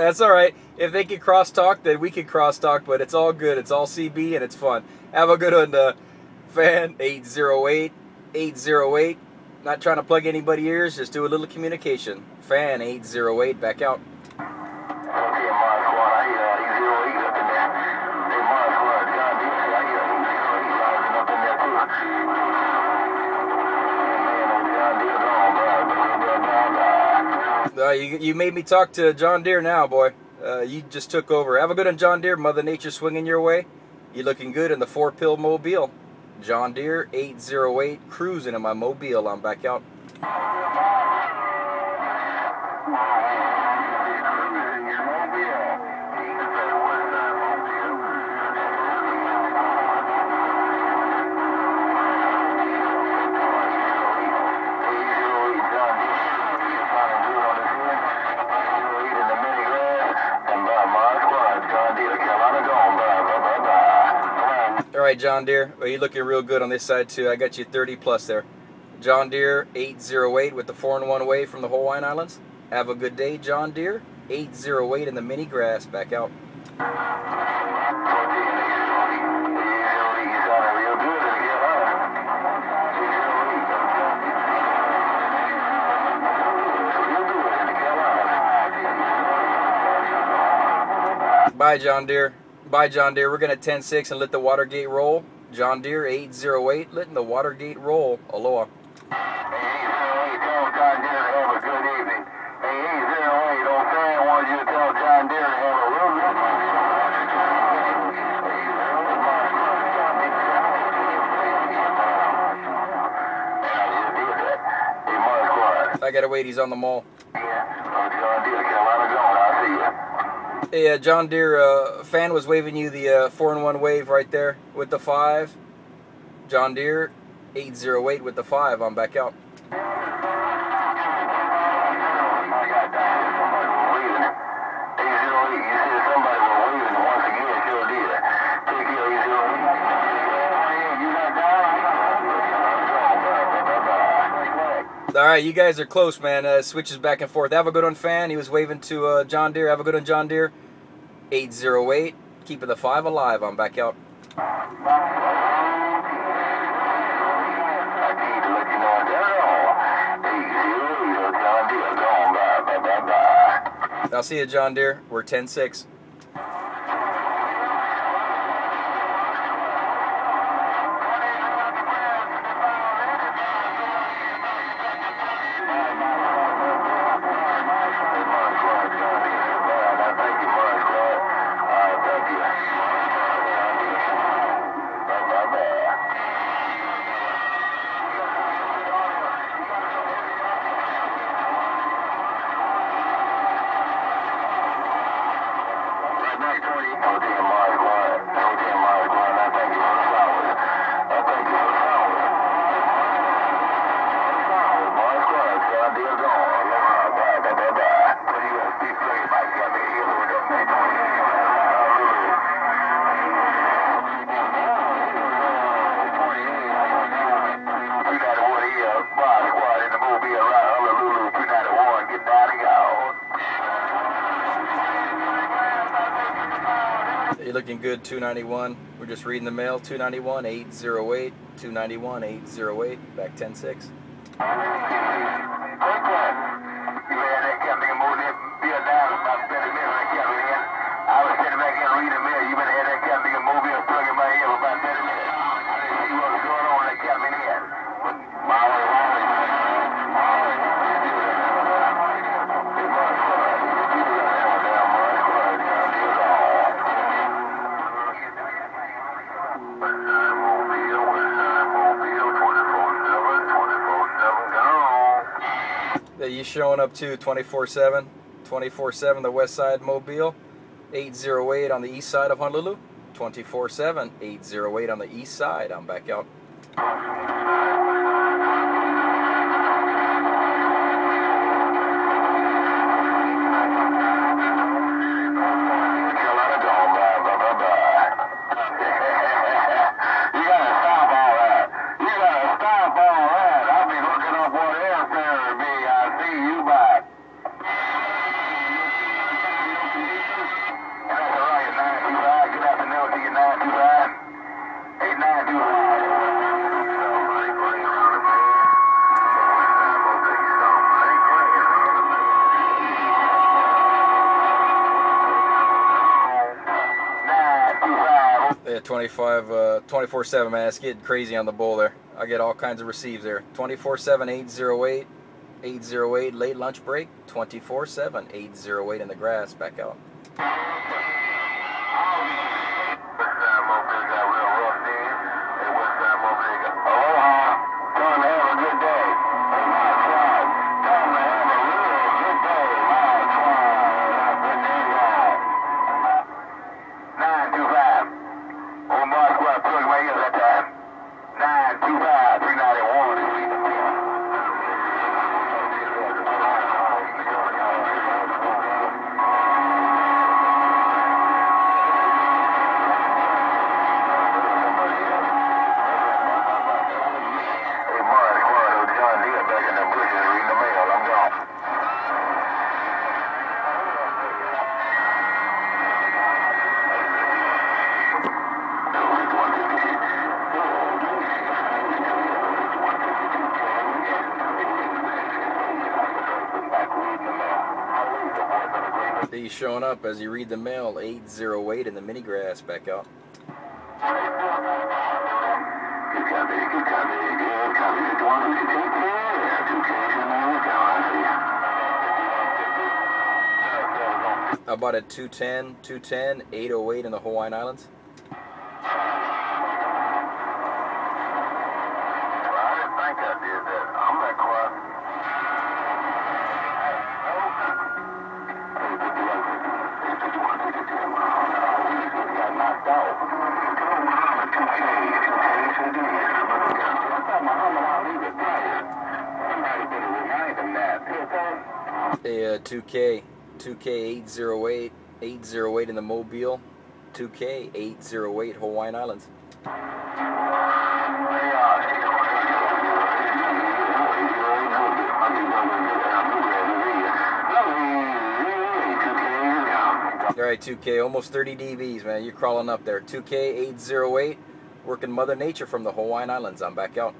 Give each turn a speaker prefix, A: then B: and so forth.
A: That's all right. If they can crosstalk, then we can crosstalk. But it's all good. It's all CB and it's fun. Have a good one, uh, fan 808 808. Not trying to plug anybody ears. Just do a little communication. Fan 808. Back out.
B: Uh,
A: you, you made me talk to John Deere now, boy. Uh, you just took over. Have a good one, John Deere. Mother Nature swinging your way. You looking good in the four pill mobile. John Deere 808 cruising in my mobile. I'm back out. Right, John Deere. Well, you looking real good on this side too. I got you 30 plus there. John Deere 808 with the four and one way from the Hawaiian Islands. Have a good day, John Deere 808 in the mini grass. Back out. Bye, John Deere. Bye, John Deere. We're going to 10-6 and let the Watergate roll. John Deere 808, letting the Watergate roll. Aloha. I wanted you to tell John Deere to have a roll good.
B: I
A: gotta wait. He's on the mall. Hey, uh, John Deere uh, fan was waving you the uh, four and one wave right there with the five. John Deere 808 with the five. I'm back out. All right, you guys are close, man. Uh, switches back and forth. Have a good one, fan. He was waving to uh, John Deere. Have a good one, John Deere. 808. Keeping the five alive. I'm back out. I'll see you, John Deere. We're 10 6. You're looking good, 291. We're just reading the mail, 291 808, 291 808, back 10 6. Showing up to 24-7 24-7 the west side mobile. 808 on the east side of honolulu. 24-7 808 on the east side. I'm back out 25, uh, 24-7, man. It's getting crazy on the bowl there. I get all kinds of receives there. 24-7, 808, 808, late lunch break. 24-7, 808 in the grass, back out. He's showing up as you read the mail. 808 in the mini grass, back out. About at 210, 210, 808 in the Hawaiian Islands? Uh, 2K, 2K 808, 808 in the Mobile, 2K 808 Hawaiian Islands. All right, 2K, almost 30 dBs, man. You're crawling up there. 2K 808, working Mother Nature from the Hawaiian Islands. I'm back out.